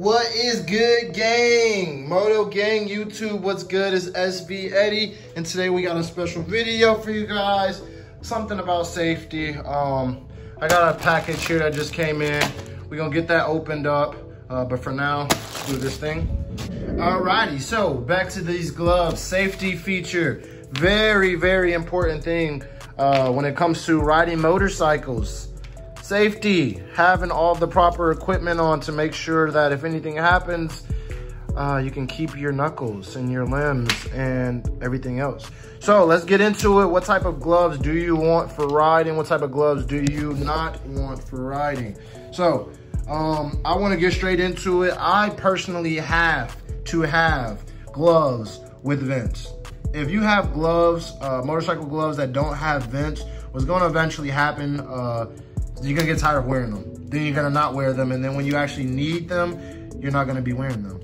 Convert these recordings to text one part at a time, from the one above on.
What is good, gang? Moto Gang YouTube, what's good? Is SV Eddy, and today we got a special video for you guys. Something about safety. Um, I got a package here that just came in. We're gonna get that opened up, uh, but for now, do this thing. Alrighty, so back to these gloves. Safety feature, very, very important thing uh, when it comes to riding motorcycles. Safety, having all the proper equipment on to make sure that if anything happens, uh, you can keep your knuckles and your limbs and everything else. So let's get into it. What type of gloves do you want for riding? What type of gloves do you not want for riding? So um, I want to get straight into it. I personally have to have gloves with vents. If you have gloves, uh, motorcycle gloves that don't have vents, what's going to eventually happen, uh, you're gonna get tired of wearing them. Then you're gonna not wear them. And then when you actually need them, you're not gonna be wearing them.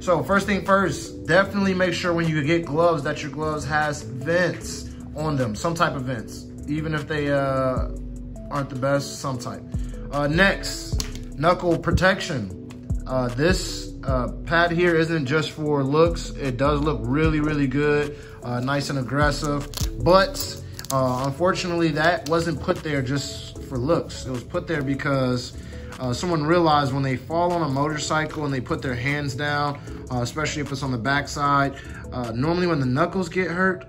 So first thing first, definitely make sure when you get gloves that your gloves has vents on them, some type of vents. Even if they uh, aren't the best, some type. Uh, next, knuckle protection. Uh, this uh, pad here isn't just for looks. It does look really, really good, uh, nice and aggressive. But uh, unfortunately, that wasn't put there just for looks. It was put there because uh, someone realized when they fall on a motorcycle and they put their hands down, uh, especially if it's on the backside, uh, normally when the knuckles get hurt,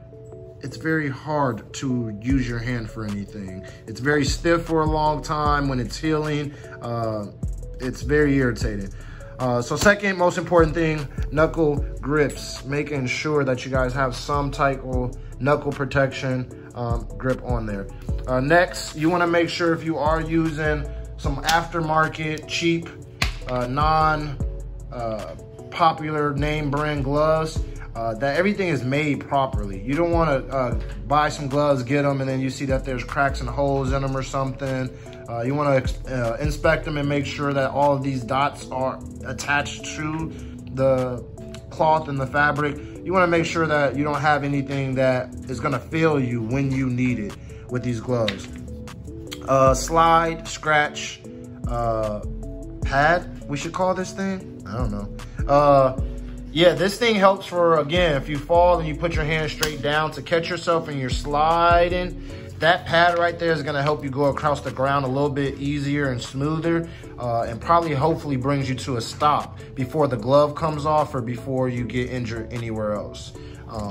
it's very hard to use your hand for anything. It's very stiff for a long time when it's healing. Uh, it's very irritating. Uh, so second most important thing, knuckle grips, making sure that you guys have some type of knuckle protection um, grip on there. Uh, next, you wanna make sure if you are using some aftermarket, cheap, uh, non uh, popular name brand gloves, uh, that everything is made properly. You don't wanna uh, buy some gloves, get them, and then you see that there's cracks and holes in them or something. Uh, you wanna inspect them and make sure that all of these dots are attached to the cloth and the fabric. You wanna make sure that you don't have anything that is gonna fail you when you need it with these gloves. Uh, slide, scratch, uh, pad, we should call this thing. I don't know. Uh, yeah, this thing helps for, again, if you fall and you put your hand straight down to catch yourself and you're sliding, that pad right there is gonna help you go across the ground a little bit easier and smoother uh, and probably hopefully brings you to a stop before the glove comes off or before you get injured anywhere else. Um,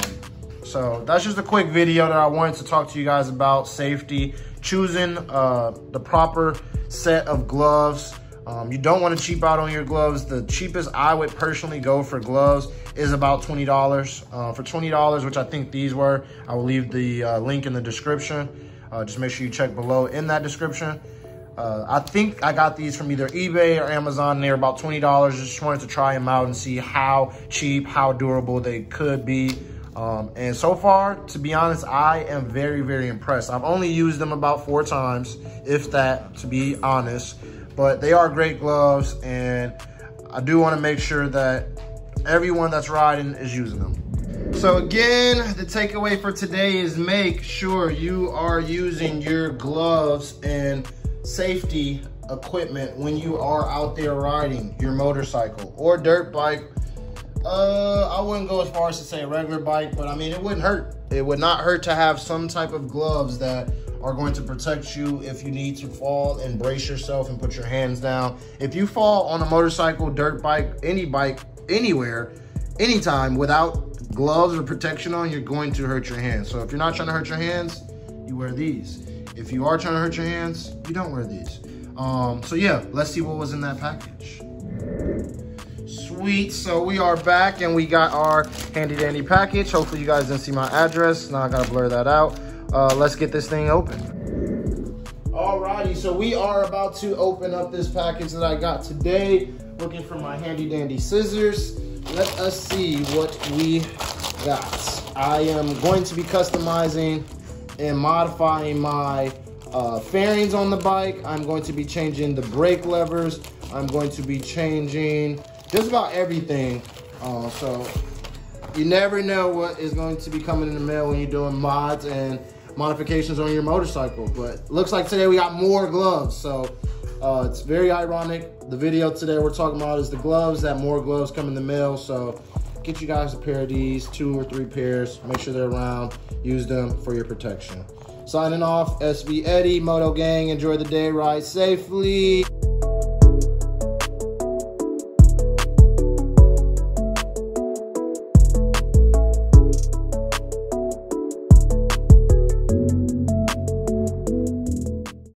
so that's just a quick video that I wanted to talk to you guys about safety, choosing uh, the proper set of gloves. Um, you don't want to cheap out on your gloves. The cheapest I would personally go for gloves is about $20. Uh, for $20, which I think these were, I will leave the uh, link in the description. Uh, just make sure you check below in that description. Uh, I think I got these from either eBay or Amazon. They're about $20. Just wanted to try them out and see how cheap, how durable they could be. Um, and so far, to be honest, I am very, very impressed. I've only used them about four times, if that, to be honest. But they are great gloves, and I do want to make sure that everyone that's riding is using them. So again, the takeaway for today is make sure you are using your gloves and safety equipment when you are out there riding your motorcycle or dirt bike uh, I wouldn't go as far as to say a regular bike, but I mean, it wouldn't hurt. It would not hurt to have some type of gloves that are going to protect you if you need to fall and brace yourself and put your hands down. If you fall on a motorcycle, dirt bike, any bike, anywhere, anytime without gloves or protection on, you're going to hurt your hands. So if you're not trying to hurt your hands, you wear these. If you are trying to hurt your hands, you don't wear these. Um, so yeah, let's see what was in that package. Sweet, so we are back and we got our handy dandy package. Hopefully you guys didn't see my address. Now I gotta blur that out. Uh, let's get this thing open. Alrighty, so we are about to open up this package that I got today. Looking for my handy dandy scissors. Let us see what we got. I am going to be customizing and modifying my uh, fairings on the bike. I'm going to be changing the brake levers. I'm going to be changing just about everything. Uh, so you never know what is going to be coming in the mail when you're doing mods and modifications on your motorcycle. But looks like today we got more gloves. So Uh, it's very ironic. The video today we're talking about is the gloves, that more gloves come in the mail. So get you guys a pair of these, two or three pairs. Make sure they're around. Use them for your protection. Signing off, SV Eddy, Moto Gang. Enjoy the day, ride safely.